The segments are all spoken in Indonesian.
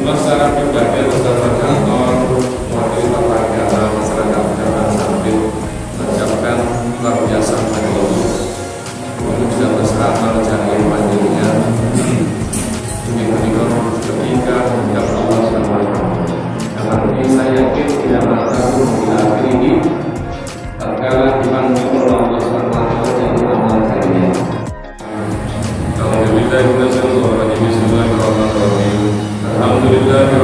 Cuma secara pribadi atau secara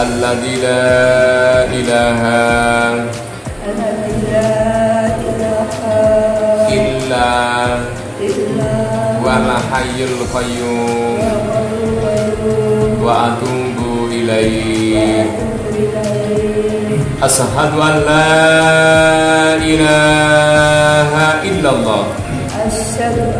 wa iyyaka nasta'in Shiratal mustaqim Shiratal ladzina an'amta 'alaihim ghairil maghdubi 'alaihim waladdallin Amin ya Allah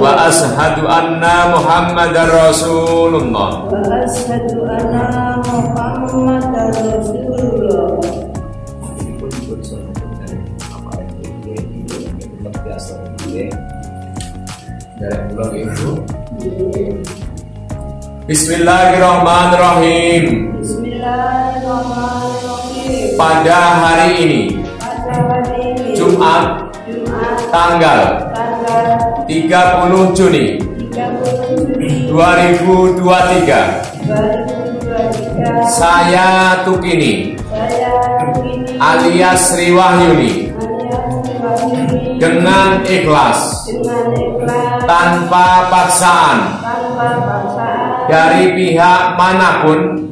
wa ashhadu anna muhammadar rasulullah. Bismillahirrahmanirrahim. Bismillahirrahmanirrahim. Pada hari ini Pada hari ini Jumat Jumat tanggal tanggal 30 Juni. 30 Juni 2023 2023 Saya Tukini alias Sri Wahyuni. Dengan ikhlas tanpa paksaan dari pihak mana pun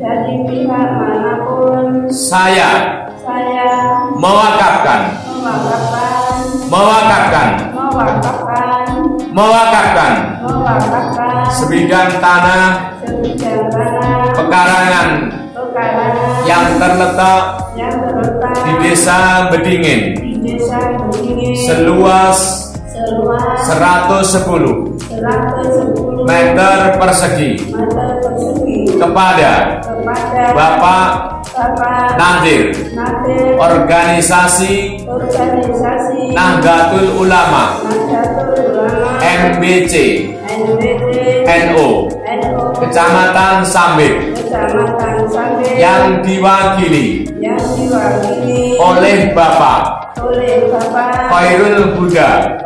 saya mewakafkan mewakafkan mewakafkan. Sebidang tanah. Pekarangan. Yang terletak di desa Bedingin. Seluas seluas 110 110 meter persegi. Kepada Bapak Nadir. Organisasi Nahdlatul Ulama NBT NO Kecamatan Sambit. Yang diwakili. Oleh Bapak. Khairul Buddha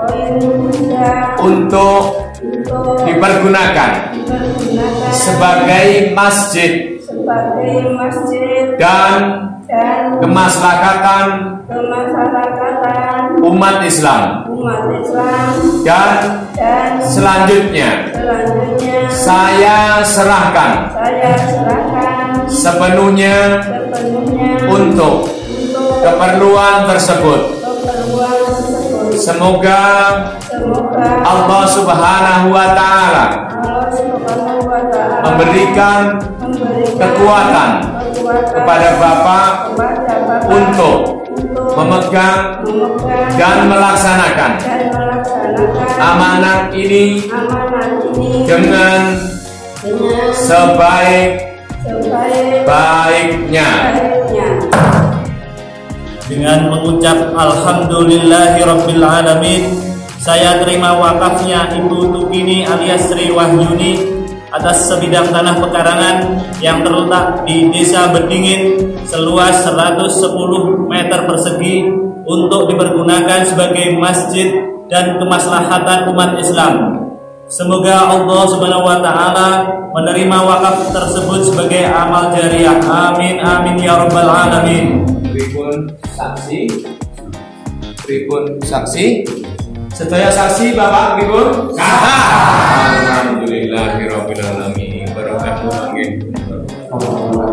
untuk dipergunakan sebagai masjid dan kemaslahatan umat Islam. Umat Islam. Dan dan selanjutnya selanjutnya saya serahkan saya serahkan sepenuhnya sepenuhnya untuk untuk keperluan tersebut. keperluan tersebut. semoga Semoga Allah Subhanahu wa taala memberikan memberikan kekuatan kekuatan kepada Bapak kepada Bapak untuk memegang dan melaksanakan dan melaksanakan amanat ini amanat ini dengan dengan sebaik sebaik baiknya. baiknya. dengan mengucap Alhamdulillahirabbil alamin saya terima wakafnya Ibu Tukini alias Sri Wahyuni atas sebidang tanah pekarangan yang terletak di Desa Bedingin seluas 110 meter persegi untuk dipergunakan sebagai masjid dan kemaslahatan umat Islam. Semoga Allah Subhanahu wa taala menerima wakaf tersebut sebagai amal jariah. Amin amin ya rabbal alamin. Pripun saksi? Pripun saksi? Sedaya saksi Bapak pripun? Alhamdulillahirabbil alamin. Barokah mangke.